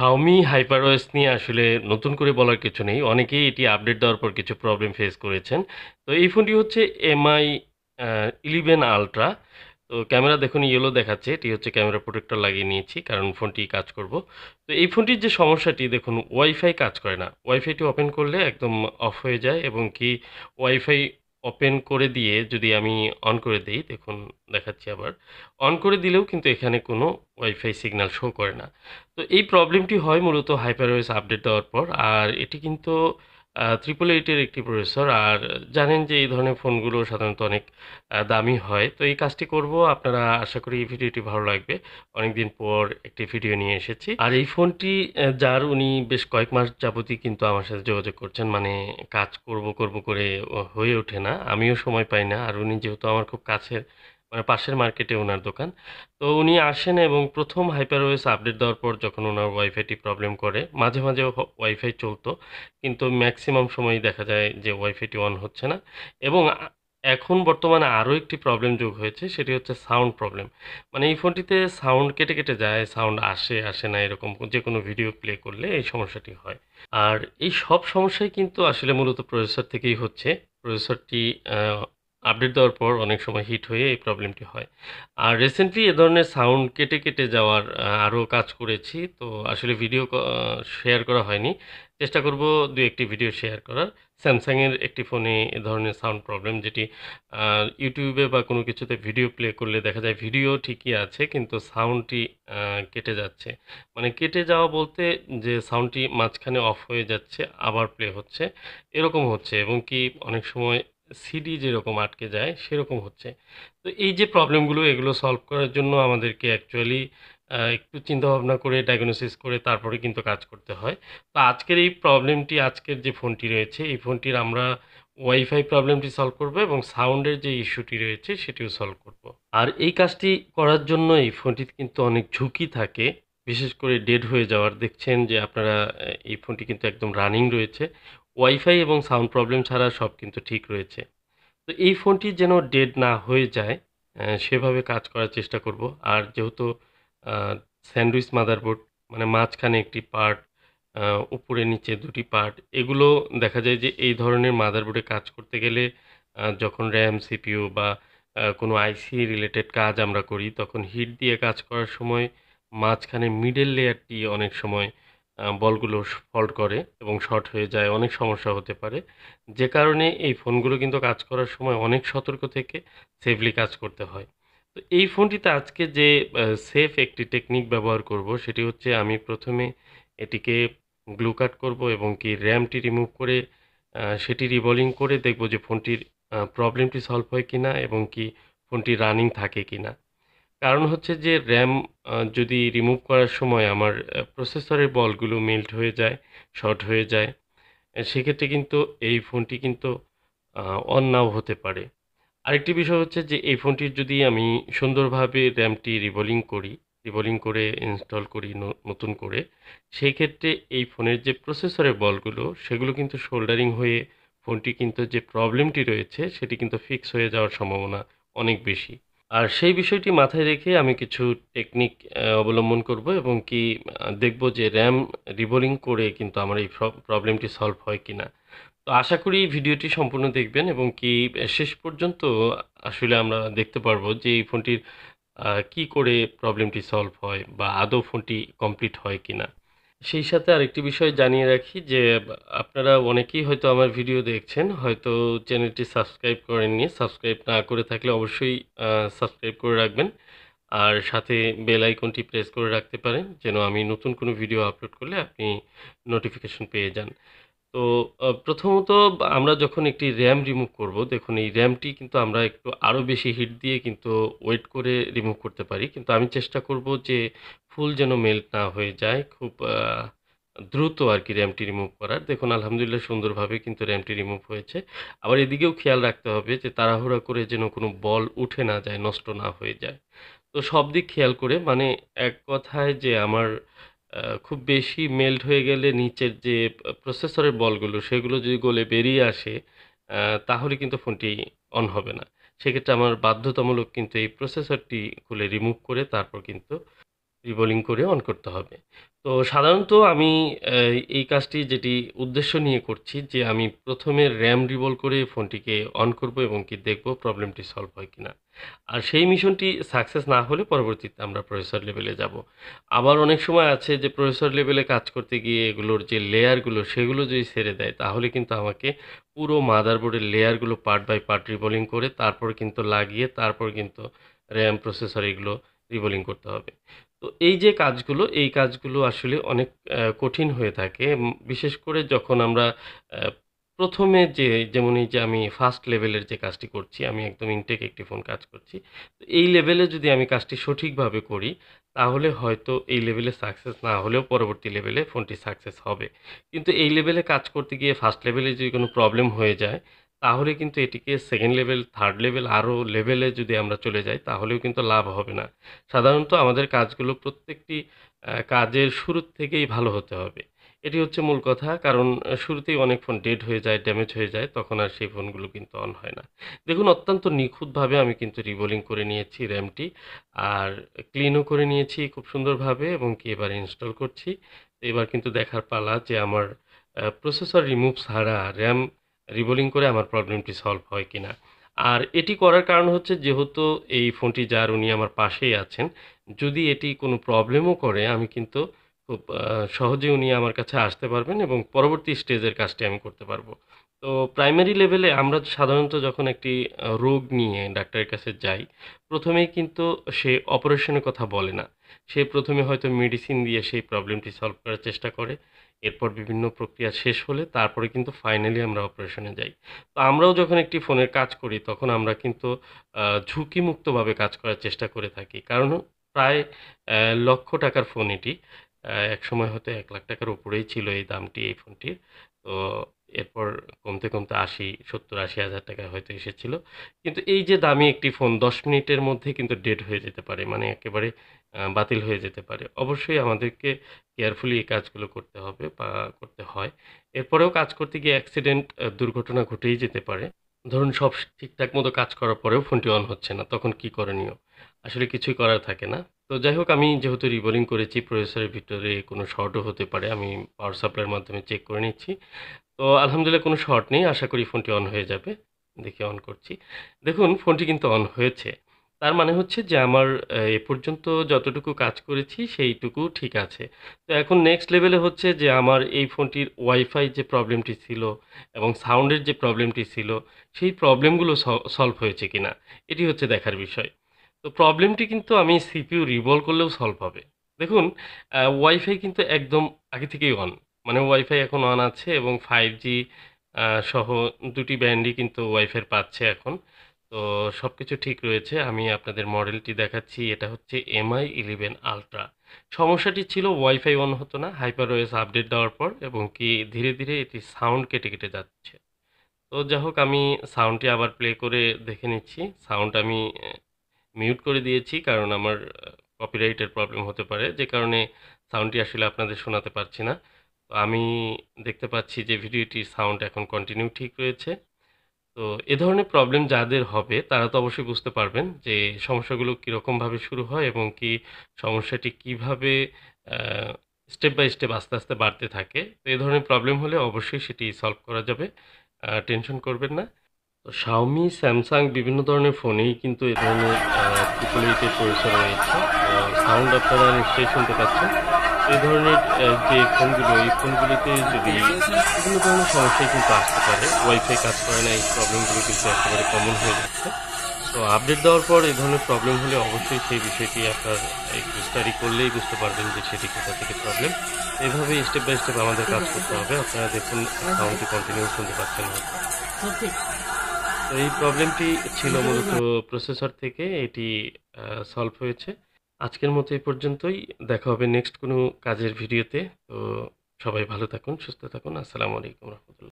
Xiaomi HyperOS নিয়ে আসলে নতুন করে বলার কিছু নেই। অনেকেই এটি আপডেট দেওয়ার পর কিছু প্রবলেম ফেস করেছেন। তো এই ফোনটি হচ্ছে MI আ 11 Ultra। তো ক্যামেরা দেখুন ইয়েলো দেখাচ্ছে। এটি হচ্ছে ক্যামেরা প্রোটেক্টর লাগিয়ে নিয়েছি, কারণ ফোনটি কাজ করব। তো এই ফোনটির যে সমস্যাটি, দেখুন ওয়াইফাই কাজ করে না। ওয়াইফাইটি ওপেন করলে একদম অফ হয়ে যায় এবং কি ওয়াইফাই ওপেন করে দিয়ে যদি আমি অন করে দিই, দেখুন দেখাচ্ছি আবার। অন করে দিলেও কিন্তু এখানে কোনো ওয়াইফাই সিগন্যাল শো করে না। তো এই প্রবলেমটি হয় মূলত হাইপারওয়েস আপডেট দেওয়ার পর। আর এটি কিন্তু 888 এর একটি প্রসেসর। আর জানেন যে এই ধরনের ফোনগুলো সাধারণত অনেক দামি হয়। তো এই কাজটি করব আপনারা আশা করি এই ভিডিওটি ভালো লাগবে। অনেকদিন পর একটি ভিডিও নিয়ে এসেছি। আর এই ফোনটি যার উনি বেশ কয়েক মাস যাবতই কিন্তু আমার সাথে যোগাযোগ করছেন। মানে কাজ করব, করব করে হয়ে ওঠে না। আমিও সময় পাই না। আর উনি যেহেতু আমার খুব কাছের পাশের মার্কেটে ওনার দোকান। তো উনি আসেন এবং ১ম HyperOS আপডেট দেওয়ার পর যখন ওনার ওয়াইফাইটি প্রবলেম করে, মাঝে, মাঝে ওয়াইফাই চলতো। কিন্তু ম্যাক্সিমাম সময়ই দেখা যায় যে ওয়াইফাইটি অন হচ্ছে না। এবং এখন বর্তমানে আরও একটি প্রবলেম যোগ হয়েছে সেটি হচ্ছে সাউন্ড প্রবলেম। মানে এই ফোনটিতে সাউন্ড কেটে, কেটে যায়, সাউন্ড আসে, আসে না এরকম যে কোনো ভিডিও প্লে করলে এই সমস্যাটি হয়। আর এই সব সমস্যাই কিন্তু আসলে মূলত প্রসেসর থেকেই হচ্ছে। প্রসেসরটি আপডেট দেওয়ার পর অনেক সময় হিট হয়ে এই প্রবলেমটি হয়। আর রিসেন্টলি এ ধরনের সাউন্ড কেটে, কেটে যাওয়ার আরও কাজ করেছি। তো আসলে ভিডিও শেয়ার করা হয়নি। চেষ্টা করব দু একটি ভিডিও শেয়ার করার। স্যামসাংয়ের একটি ফোনে এ ধরনের সাউন্ড প্রবলেম যেটি ইউটিউবে বা কোনো কিছুতে ভিডিও প্লে করলে দেখা যায় ভিডিও ঠিকই আছে কিন্তু সাউন্ডটি কেটে যাচ্ছে। মানে কেটে যাওয়া বলতে যে সাউন্ডটি মাঝখানে অফ হয়ে যাচ্ছে, আবার প্লে হচ্ছে। এরকম হচ্ছে এবং কি অনেক সময় সিডি যেরকম আটকে যায়, সেরকম হচ্ছে। তো এই যে প্রবলেমগুলো এগুলো সলভ করার জন্য আমাদেরকে অ্যাকচুয়ালি একটু চিন্তাভাবনা করে ডায়াগনোসিস করে, তারপরে কিন্তু কাজ করতে হয়। তো আজকের এই প্রবলেমটি আজকের যে ফোনটি রয়েছে, এই ফোনটির আমরা ওয়াইফাই প্রবলেমটি সলভ করব এবং সাউন্ডের যে ইস্যুটি রয়েছে, সেটিও সলভ করব। আর এই কাজটি করার জন্য এই ফোনটিতে কিন্তু অনেক ঝুঁকি থাকে। বিশেষ করে ডেড হয়ে যাওয়ার। দেখছেন যে আপনারা, এই ফোনটি কিন্তু একদম রানিং রয়েছে। ওয়াইফাই এবং সাউন্ড প্রবলেম ছাড়া সব কিন্তু ঠিক রয়েছে। তো এই ফোনটি যেন ডেড না হয়ে যায় সেভাবে কাজ করার চেষ্টা করব। আর যেহেতু স্যান্ডউইচ মাদারবোর্ড মানে মাঝখানে একটি পার্ট, উপরে নিচে ২ টি পার্ট এগুলো দেখা যায় যে এই ধরনের মাদারবোর্ডে কাজ করতে গেলে যখন র্যাম CPU বা কোনো আইসি রিলেটেড কাজ আমরা করি তখন হিট দিয়ে কাজ করার সময় মাঝখানে মিডল লেয়ারটি অনেক সময় বলগুলো ফল্ট করে এবং শর্ট হয়ে যায়। অনেক সমস্যা হতে পারে। যে কারণে এই ফোনগুলো কিন্তু কাজ করার সময় অনেক সতর্ক থেকে সেফলি কাজ করতে হয়। তো এই ফোনটিতে আজকে যে সেফ একটি টেকনিক ব্যবহার করব, সেটি হচ্ছে আমি প্রথমে এটিকে গ্লু কাট করব এবং কি র‍্যামটি রিমুভ করে সেটি রিবলিং করে দেখব যে ফোনটির প্রবলেমটি সলভ হয় কিনা এবং কি ফোনটি রানিং থাকে কিনা। কারণ হচ্ছে যে র‍্যাম যদি রিমুভ করার সময় আমার প্রসেসরের বলগুলো মেল্ট হয়ে যায়, শর্ট হয়ে যায়। সেক্ষেত্রে কিন্তু এই ফোনটি কিন্তু অন নাও হতে পারে। আরেকটি বিষয় হচ্ছে যে এই ফোনটির যদি আমি সুন্দরভাবে র‍্যামটি রিবলিং করি, রিবলিং করে ইনস্টল করি ন নতুন করে, সেই ক্ষেত্রে এই ফোনের যে প্রসেসরের বলগুলো সেগুলো কিন্তু সোল্ডারিং হয়ে ফোনটি কিন্তু যে প্রবলেমটি রয়েছে সেটি কিন্তু ফিক্স হয়ে যাওয়ার সম্ভাবনা অনেক বেশি। আর সেই বিষয়টি মাথায় রেখে আমি কিছু টেকনিক অবলম্বন করব এবং কি দেখব যে র‍্যাম রিবোলিং করে কিন্তু আমার এই প্রবলেমটি সলভ হয় কি না তো আশা করি ভিডিওটি সম্পূর্ণ দেখবেন এবং কি শেষ পর্যন্ত আসলে আমরা দেখতে পারব যে এই ফোনটির কি করে প্রবলেমটি সলভ হয় বা আদৌ ফোনটি কমপ্লিট হয় কিনা। সেই সাথে আরেকটি বিষয় জানিয়ে রাখি যে আপনারা অনেকেই হয়তো আমার ভিডিও দেখছেন, হয়তো চ্যানেলটি সাবস্ক্রাইব করেননি। সাবস্ক্রাইব না করে থাকলে অবশ্যই সাবস্ক্রাইব করে রাখবেন। আর সাথে বেল আইকনটি প্রেস করে রাখতে পারেন যেন আমি নতুন কোনো ভিডিও আপলোড করলে আপনি নোটিফিকেশন পেয়ে যান। তো প্রথমত আমরা যখন একটি র‍্যাম রিমুভ করব দেখুন এই র‍্যামটি কিন্তু আমরা একটু আরও বেশি হিট দিয়ে কিন্তু ওয়েট করে রিমুভ করতে পারি। কিন্তু আমি চেষ্টা করব যে ফুল যেন মেল্ট না হয়ে যায়। খুব দ্রুত আর কি র‍্যামটি রিমুভ করার। দেখুন আলহামদুলিল্লাহ সুন্দরভাবে কিন্তু র‍্যামটি রিমুভ হয়েছে। আবার এদিকেও খেয়াল রাখতে হবে যে তাড়াহুড়া করে যেন কোনো বল উঠে না যায়, নষ্ট না হয়ে যায়। তো সব দিক খেয়াল করে মানে এক কথায় যে আমার খুব বেশি মেল্ট হয়ে গেলে নিচের যে প্রসেসরের বলগুলো, সেগুলো যদি গলে বেরিয়ে আসে তাহলে কিন্তু ফোনটি অন হবে না। সেক্ষেত্রে আমার বাধ্যতামূলক কিন্তু এই প্রসেসরটি খুলে রিমুভ করে তারপর কিন্তু রিবোলিং করে অন করতে হবে। তো সাধারণত আমি এই কাজটি যেটি উদ্দেশ্য নিয়ে করছি যে আমি ১ম এ RAM রিবল করে ফোনটিকে অন করব এবং কি দেখব প্রবলেমটি সলভ হয় কিনা। আর সেই মিশনটি সাকসেস না হলে পরবর্তীতে আমরা প্রসেসর লেভেলে যাব। আবার অনেক সময় আছে যে প্রসেসর লেভেলে কাজ করতে গিয়ে এগুলোর যে লেয়ারগুলো সেগুলো যদি ছেড়ে দেয়, তাহলে কিন্তু আমাকে পুরো মাদারবোর্ডের লেয়ারগুলো পার্ট বাই পার্ট রিবোলিং করে, তারপর কিন্তু লাগিয়ে, তারপর কিন্তু র্যাম প্রসেসর এগুলো রিবোলিং করতে হবে। তো এই যে কাজগুলো, এই কাজগুলো আসলে অনেক কঠিন হয়ে থাকে। বিশেষ করে যখন আমরা প্রথমে যে যেমন এই যে আমি ফার্স্ট লেভেলের যে কাজটি করছি, আমি একদম ইনটেক একটি ফোন কাজ করছি। তো এই লেভেলে যদি আমি কাজটি সঠিকভাবে করি, তাহলে হয়তো এই লেভেলে সাকসেস না হলেও পরবর্তী লেভেলে ফোনটি সাকসেস হবে। কিন্তু এই লেভেলে কাজ করতে গিয়ে ফার্স্ট লেভেলে যদি কোনো প্রবলেম হয়ে যায়, তাহলে কিন্তু এটিকে সেকেন্ড লেভেল, থার্ড লেভেল আরও লেভেলে যদি আমরা চলে যাই তাহলেও কিন্তু লাভ হবে না। সাধারণত আমাদের কাজগুলো প্রত্যেকটি কাজের শুরুর থেকেই ভালো হতে হবে। এটি হচ্ছে মূল কথা। কারণ শুরুতেই অনেক ফোন ডেড হয়ে যায়, ড্যামেজ হয়ে যায়, তখন আর সেই ফোনগুলো কিন্তু অন হয় না। দেখুন অত্যন্ত নিখুঁতভাবে আমি কিন্তু রিবোলিং করে নিয়েছি র‍্যামটি। আর ক্লিনও করে নিয়েছি খুব সুন্দরভাবে এবং কি এবার ইনস্টল করছি। এবার কিন্তু দেখার পালা যে আমার প্রসেসর রিমুভ ছাড়া RAM রিবোলিং করে আমার প্রবলেমটি সলভ হয় কিনা। আর এটি করার কারণ হচ্ছে যেহেতু এই ফোনটি যার উনি আমার পাশেই আছেন। যদি এটি কোনো প্রবলেমও করে আমি কিন্তু খুব সহজে উনি আমার কাছে আসতে পারবেন এবং পরবর্তী স্টেজের কাজটি আমি করতে পারব তো প্রাইমারি লেভেলে আমরা সাধারণত যখন একটি রোগ নিয়ে ডাক্তারের কাছে যাই, প্রথমেই কিন্তু সে অপারেশনের কথা বলে না। সে প্রথমে হয়তো মেডিসিন দিয়ে সেই প্রবলেমটি সলভ করার চেষ্টা করে। এরপর বিভিন্ন প্রক্রিয়া শেষ হলে তারপরে কিন্তু ফাইনালি আমরা অপারেশনে যাই। তো আমরাও যখন একটি ফোনের কাজ করি, তখন আমরা কিন্তু ঝুঁকিমুক্তভাবে কাজ করার চেষ্টা করে থাকি। কারণ প্রায় লক্ষ টাকার ফোন এটি। এক একসময় হয়তো এক লাখ টাকার উপরেই ছিল এই দামটি, এই ফোনটির। তো এরপর কমতে, কমতে আশি সত্তর আশি হাজার টাকা হয়তো এসেছিল। কিন্তু এই যে দামি একটি ফোন ১০ মিনিটের মধ্যে কিন্তু ডেড হয়ে যেতে পারে। মানে একেবারে বাতিল হয়ে যেতে পারে। অবশ্যই আমাদেরকে কেয়ারফুলি এই কাজগুলো করতে হবে বা করতে হয়। এরপরেও কাজ করতে গিয়ে অ্যাক্সিডেন্ট দুর্ঘটনা ঘটেই যেতে পারে। ধরুন সব ঠিকঠাক মতো কাজ করার পরেও ফোনটি অন হচ্ছে না। তখন কি করণীয়? আসলে কিছুই করার থাকে না। তো যাই হোক আমি যেহেতু রিবোলিং করেছি প্রসেসরের ভিতরে কোনো শর্টও হতে পারে। আমি পাওয়ার সাপ্লাইয়ের মাধ্যমে চেক করে নিচ্ছি। তো আলহামদুলিল্লাহ কোনো শর্ট নেই। আশা করি ফোনটি অন হয়ে যাবে। দেখি অন করছি। দেখুন ফোনটি কিন্তু অন হয়েছে। তার মানে হচ্ছে যে আমার এ পর্যন্ত যতটুকু কাজ করেছি সেইটুকু ঠিক আছে। তো এখন নেক্সট লেভেলে হচ্ছে যে আমার এই ফোনটির ওয়াইফাই যে প্রবলেমটি ছিল এবং সাউন্ডের যে প্রবলেমটি ছিল, সেই প্রবলেমগুলো সলভ হয়েছে কিনা। এটি হচ্ছে দেখার বিষয়। তো প্রবলেমটি কিন্তু আমি সিপিইউ রিভলভ করলেও সলভ হবে। দেখুন ওয়াইফাই কিন্তু একদম আগে থেকেই অন। মানে ওয়াইফাই এখন অন আছে এবং ফাইভ জি সহ দুটি ব্যান্ডই কিন্তু ওয়াইফাই পাচ্ছে এখন। তো সব কিছু ঠিক রয়েছে। আমি আপনাদের মডেলটি দেখাচ্ছি। এটা হচ্ছে এমআই ইলেভেন আল্ট্রা। সমস্যাটি ছিল ওয়াইফাই অন হতো না। HyperOS আপডেট দেওয়ার পর এবং কি ধীরে, ধীরে এটি সাউন্ড কেটে, কেটে যাচ্ছে। তো যাই হোক আমি সাউন্ডটি আবার প্লে করে দেখে নিচ্ছি। সাউন্ড আমি মিউট করে দিয়েছি কারণ আমার কপিরাইটের প্রবলেম হতে পারে। যে কারণে সাউন্ডটি আসলে আপনাদের শোনাতে পারছি না। তো আমি দেখতে পাচ্ছি যে ভিডিওটির সাউন্ড এখন কন্টিনিউ ঠিক রয়েছে। তো এ ধরনের প্রবলেম যাদের হবে তারা তো অবশ্যই বুঝতে পারবেন যে সমস্যাগুলো কীরকমভাবে শুরু হয় এবং কি সমস্যাটি কীভাবে স্টেপ বাই স্টেপ আস্তে, আস্তে বাড়তে থাকে। তো এ ধরনের প্রবলেম হলে অবশ্যই সেটি সলভ করা যাবে। টেনশন করবেন না। তো Xiaomi, স্যামসাং বিভিন্ন ধরনের ফোনেই কিন্তু এ ধরনের আ 888 এর রয়েছে। সাউন্ড আপনারা নিশ্চয়ই শুনতে পাচ্ছেন। এই ধরনের যে ফোনগুলো এই ফোনগুলিতে যদি বিভিন্ন ধরনের সমস্যাই কিন্তু আসতে পারে। ওয়াইফাই কাজ করে না এই প্রবলেমগুলো কিন্তু একেবারে কমন হয়ে যাচ্ছে। তো আপডেট দেওয়ার পর এই ধরনের প্রবলেম হলে অবশ্যই সেই বিষয়টি আপনার একটু স্টাডি করলেই বুঝতে পারবেন যে সেটি কোথা থেকে প্রবলেম। এভাবেই স্টেপ বাই স্টেপ আমাদের কাজ করতে হবে। আপনারা দেখুন সাউন্ডটি কন্টিনিউ শুনতে পাচ্ছেন এই প্রবলেমটি ছিল মূলত প্রসেসর থেকে এটি সলভ হয়েছে। আজকের মতো এই পর্যন্তই। দেখা হবে নেক্সট কোনো কাজের ভিডিওতে। তো সবাই ভালো থাকুন, সুস্থ থাকুন। আসসালামু আলাইকুম রহমতুল্লাহ।